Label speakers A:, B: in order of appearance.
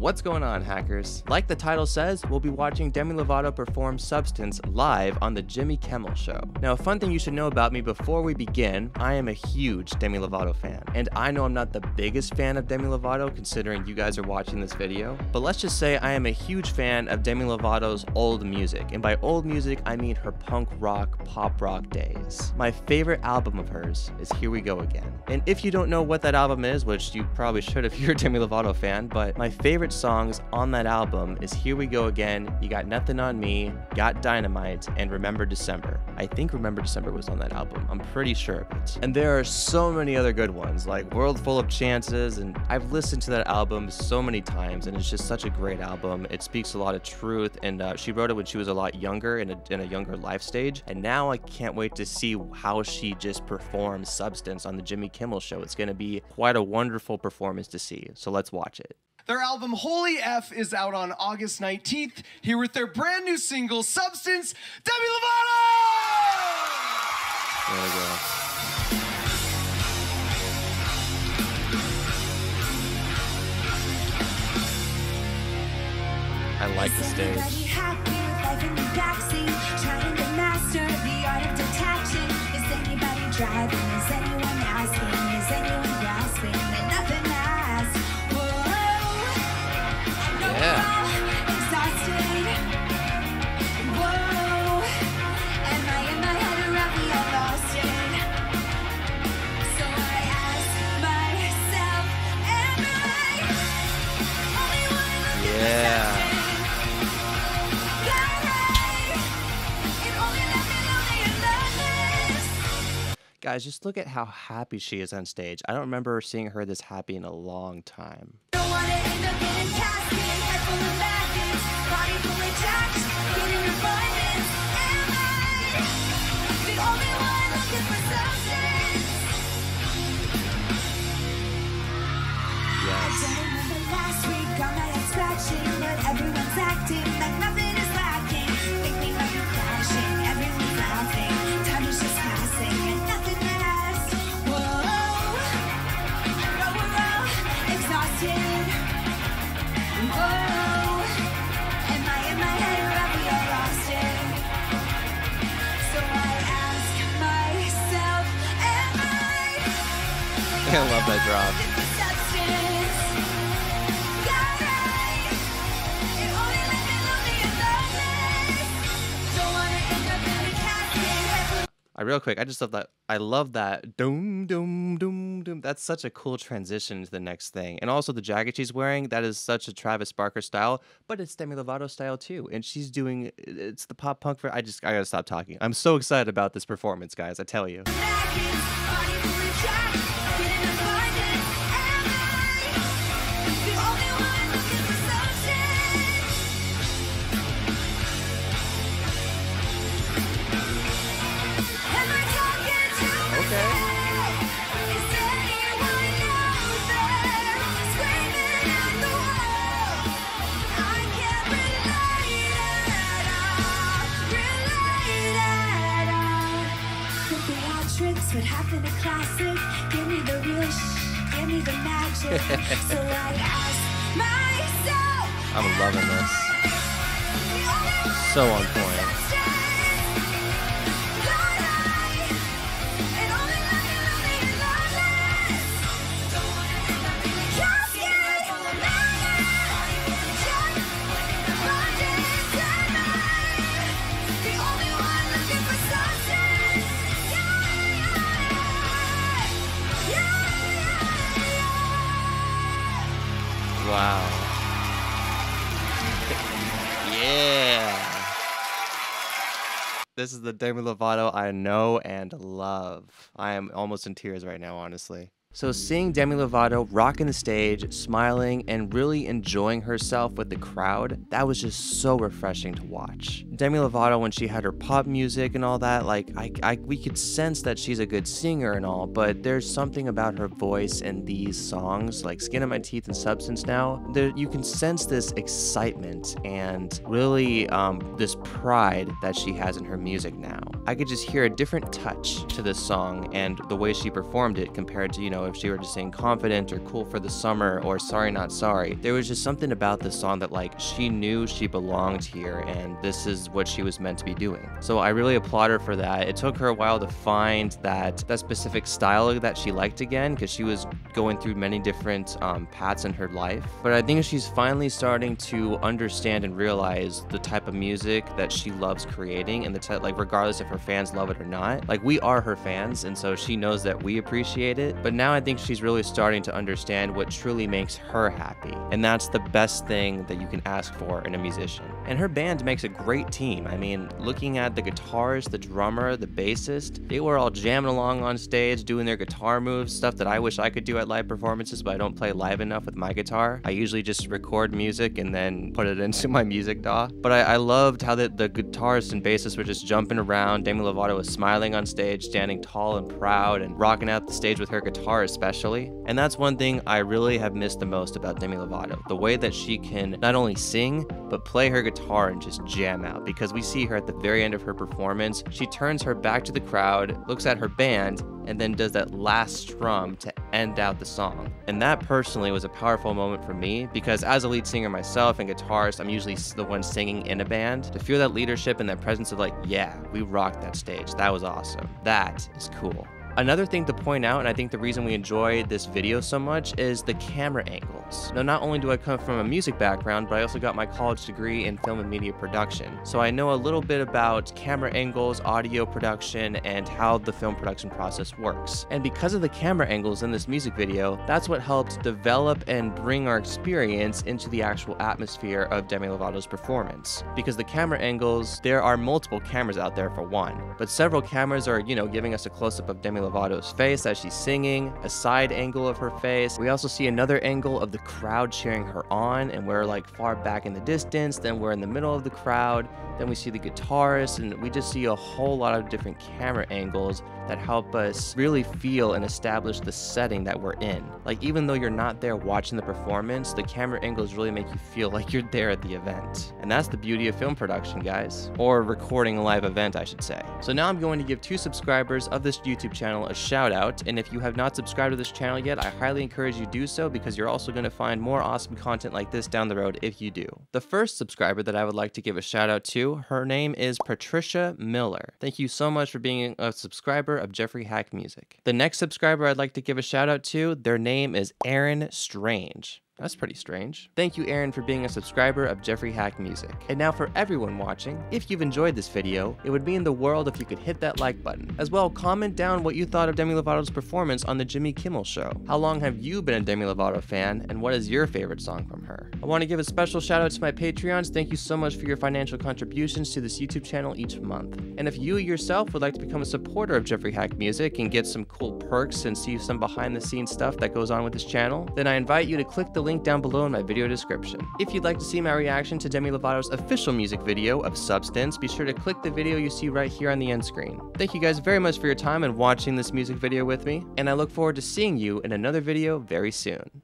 A: What's going on, hackers? Like the title says, we'll be watching Demi Lovato perform Substance live on The Jimmy Kimmel Show. Now, a fun thing you should know about me before we begin I am a huge Demi Lovato fan. And I know I'm not the biggest fan of Demi Lovato considering you guys are watching this video, but let's just say I am a huge fan of Demi Lovato's old music. And by old music, I mean her punk rock, pop rock days. My favorite album of hers is Here We Go Again. And if you don't know what that album is, which you probably should if you're a Demi Lovato fan, but my favorite favorite songs on that album is Here We Go Again, You Got Nothing on Me, Got Dynamite, and Remember December. I think Remember December was on that album. I'm pretty sure of it. And there are so many other good ones, like World Full of Chances, and I've listened to that album so many times, and it's just such a great album. It speaks a lot of truth, and uh, she wrote it when she was a lot younger, in a, in a younger life stage, and now I can't wait to see how she just performs Substance on the Jimmy Kimmel Show. It's going to be quite a wonderful performance to see, so let's watch it.
B: Their album Holy F is out on August 19th. Here with their brand new single, Substance, Demi Lovato!
A: There we go. I like the stage. Guys, just look at how happy she is on stage. I don't remember seeing her this happy in a long time. I love that drop. I real quick, I just love that. I love that. Doom, doom, doom, doom. That's such a cool transition to the next thing. And also the jacket she's wearing, that is such a Travis Barker style, but it's Demi Lovato style too. And she's doing, it's the pop punk. For, I just, I gotta stop talking. I'm so excited about this performance, guys. I tell you. I'm loving this. So on point. Wow. yeah. This is the Demi Lovato I know and love. I am almost in tears right now, honestly. So seeing Demi Lovato rocking the stage, smiling, and really enjoying herself with the crowd, that was just so refreshing to watch. Demi Lovato, when she had her pop music and all that, like, I, I, we could sense that she's a good singer and all, but there's something about her voice in these songs, like Skin of My Teeth and Substance now, there, you can sense this excitement and really um, this pride that she has in her music now. I could just hear a different touch to this song and the way she performed it compared to, you know, know, if she were to sing Confident or Cool for the Summer or Sorry Not Sorry, there was just something about the song that like she knew she belonged here and this is what she was meant to be doing. So I really applaud her for that. It took her a while to find that that specific style that she liked again because she was going through many different um, paths in her life. But I think she's finally starting to understand and realize the type of music that she loves creating and the type like regardless if her fans love it or not. Like we are her fans and so she knows that we appreciate it. But now I think she's really starting to understand what truly makes her happy. And that's the best thing that you can ask for in a musician. And her band makes a great team. I mean, looking at the guitarist, the drummer, the bassist, they were all jamming along on stage doing their guitar moves, stuff that I wish I could do at live performances, but I don't play live enough with my guitar. I usually just record music and then put it into my music DAW. But I, I loved how the, the guitarist and bassist were just jumping around. Demi Lovato was smiling on stage, standing tall and proud, and rocking out the stage with her guitar especially. And that's one thing I really have missed the most about Demi Lovato. The way that she can not only sing, but play her guitar and just jam out. Because we see her at the very end of her performance, she turns her back to the crowd, looks at her band, and then does that last strum to end out the song. And that personally was a powerful moment for me because as a lead singer myself and guitarist, I'm usually the one singing in a band. To feel that leadership and that presence of like, yeah, we rocked that stage. That was awesome. That is cool. Another thing to point out, and I think the reason we enjoy this video so much, is the camera angles. Now, not only do I come from a music background, but I also got my college degree in film and media production. So I know a little bit about camera angles, audio production, and how the film production process works. And because of the camera angles in this music video, that's what helped develop and bring our experience into the actual atmosphere of Demi Lovato's performance. Because the camera angles, there are multiple cameras out there for one, but several cameras are, you know, giving us a close-up of Demi Lovato's face as she's singing, a side angle of her face. We also see another angle of the crowd cheering her on, and we're like far back in the distance, then we're in the middle of the crowd, then we see the guitarist, and we just see a whole lot of different camera angles that help us really feel and establish the setting that we're in. Like, even though you're not there watching the performance, the camera angles really make you feel like you're there at the event. And that's the beauty of film production, guys. Or recording a live event, I should say. So now I'm going to give two subscribers of this YouTube channel a shout out. And if you have not subscribed to this channel yet, I highly encourage you do so because you're also going to find more awesome content like this down the road if you do. The first subscriber that I would like to give a shout out to, her name is Patricia Miller. Thank you so much for being a subscriber of Jeffrey Hack Music. The next subscriber I'd like to give a shout out to, their name is Aaron Strange. That's pretty strange. Thank you, Aaron, for being a subscriber of Jeffrey Hack Music. And now for everyone watching, if you've enjoyed this video, it would mean the world if you could hit that like button. As well, comment down what you thought of Demi Lovato's performance on the Jimmy Kimmel Show. How long have you been a Demi Lovato fan, and what is your favorite song from her? I want to give a special shout out to my Patreons. Thank you so much for your financial contributions to this YouTube channel each month. And if you yourself would like to become a supporter of Jeffrey Hack Music and get some cool perks and see some behind the scenes stuff that goes on with this channel, then I invite you to click the link link down below in my video description. If you'd like to see my reaction to Demi Lovato's official music video of Substance, be sure to click the video you see right here on the end screen. Thank you guys very much for your time and watching this music video with me, and I look forward to seeing you in another video very soon.